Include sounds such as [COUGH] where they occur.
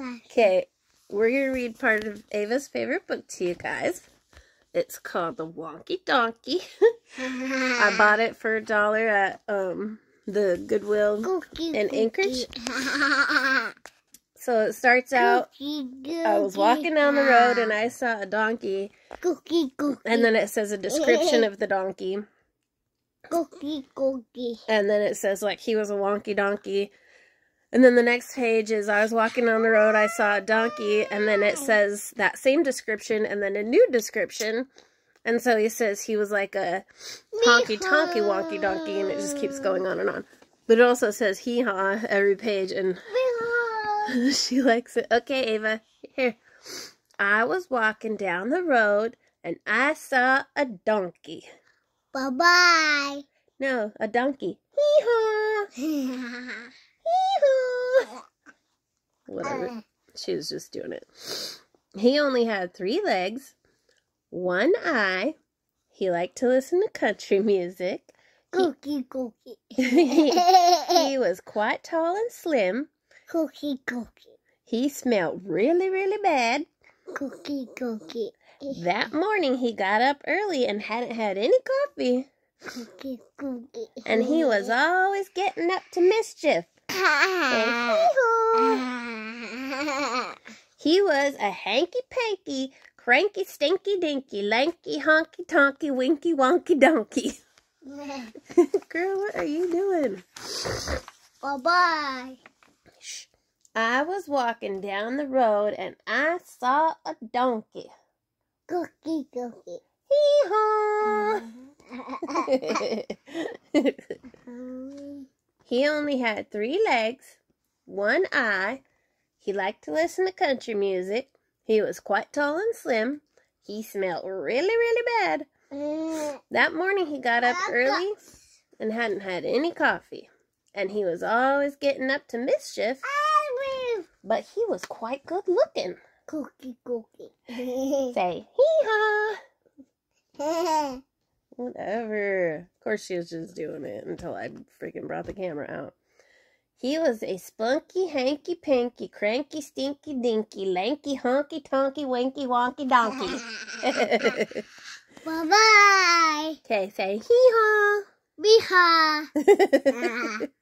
Okay, we're gonna read part of Ava's favorite book to you guys. It's called The Wonky Donkey. [LAUGHS] I [LAUGHS] bought it for a dollar at um the Goodwill in Anchorage. [LAUGHS] So it starts out I was walking down the road and I saw a donkey and then it says a description of the donkey and then it says like he was a wonky donkey. And then the next page is I was walking on the road, I saw a donkey, and then it says that same description and then a new description. And so he says he was like a honky tonky wonky donkey, and it just keeps going on and on. But it also says hee haw every page, and [LAUGHS] she likes it. Okay, Ava, here. I was walking down the road and I saw a donkey. Bye bye. No, a donkey. Hee haw! Hee-haw. Whatever. She was just doing it. He only had three legs, one eye. He liked to listen to country music. cookie, cookie. he, [LAUGHS] he was quite tall and slim. cookie, cookie. He smelled really, really bad. Cookie, cookie. That morning he got up early and hadn't had any coffee. Cookie, cookie. And he was always getting up to mischief. [LAUGHS] And hee-haw. He was a hanky panky, cranky, stinky, dinky, lanky, honky, tonky, winky, wonky, donkey. [LAUGHS] Girl, what are you doing? Bye bye. I was walking down the road and I saw a donkey. Cookie, cookie. Hee haw! [LAUGHS] [LAUGHS] he only had three legs, one eye. He liked to listen to country music. He was quite tall and slim. He smelled really, really bad. That morning he got up early and hadn't had any coffee. And he was always getting up to mischief, but he was quite good looking. Cookie, cookie. [LAUGHS] Say, hee haw! [LAUGHS] Whatever. Of course, she was just doing it until I freaking brought the camera out. He was a spunky, hanky, panky, cranky, stinky, dinky, lanky, honky, tonky, winky, wonky, donkey. [LAUGHS] bye bye. okay, say hee haw. Biha. [LAUGHS]